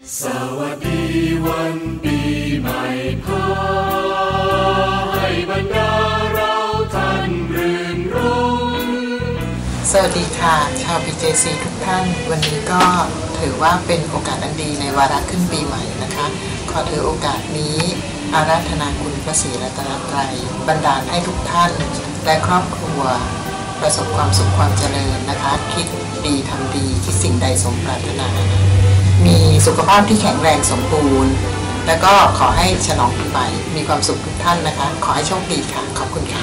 สวัสดีวันปีใหม่พาให้บรรดาเราท่านรื่นรมสวัสดีค่ะ ชาว PJC ทุกท่าน วันนี้ก็ถือว่าเป็นโอกาสอันดีในวาระขึ้นปีใหม่นะคะ ขอถือโอกาสนี้ อาราธนาคุณพระศรีรัตนตรัยบันดาลให้ทุกท่าน และครอบครัว ประสบความสุขความเจริญนะคะ คิดดีทำดี คิดสิ่งใดสมปรารถนา สุขภาพที่แข็งแรงสมบูรณ์ แล้วก็ขอให้ฉลองปีใหม่มีความสุขทุกท่านนะคะ ขอให้โชคดีค่ะ ขอบคุณค่ะ